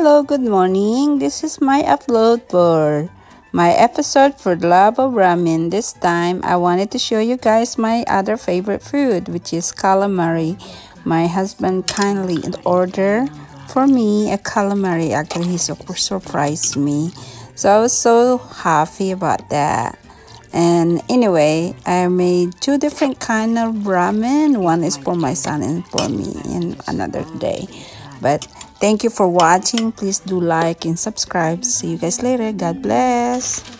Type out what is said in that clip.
Hello, good morning. This is my upload for my episode for Love of Ramen. This time, I wanted to show you guys my other favorite food, which is calamari. My husband kindly ordered for me a calamari. Actually, he surprised me. So I was so happy about that. And anyway, I made two different kind of ramen. One is for my son and for me in another day. But thank you for watching. Please do like and subscribe. See you guys later. God bless.